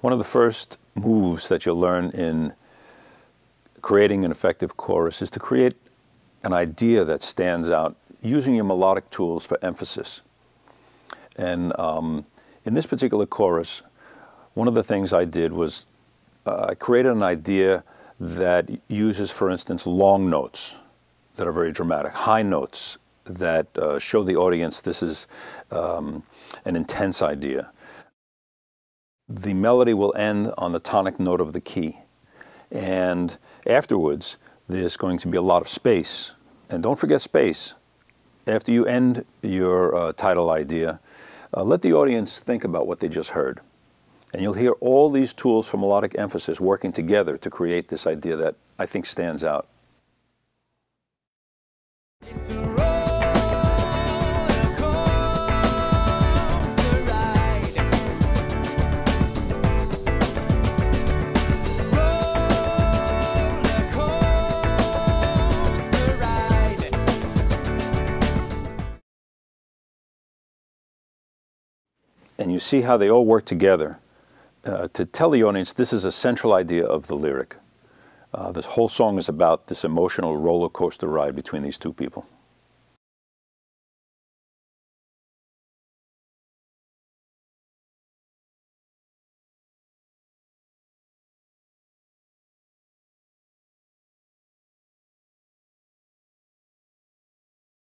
One of the first moves that you'll learn in creating an effective chorus is to create an idea that stands out using your melodic tools for emphasis. And um, in this particular chorus, one of the things I did was uh, I created an idea that uses, for instance, long notes that are very dramatic, high notes that uh, show the audience this is um, an intense idea. The melody will end on the tonic note of the key. And afterwards, there's going to be a lot of space. And don't forget space. After you end your uh, title idea, uh, let the audience think about what they just heard. And you'll hear all these tools for melodic emphasis working together to create this idea that I think stands out. And you see how they all work together uh, to tell the audience this is a central idea of the lyric. Uh, this whole song is about this emotional roller coaster ride between these two people.